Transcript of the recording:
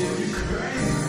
Ukraine.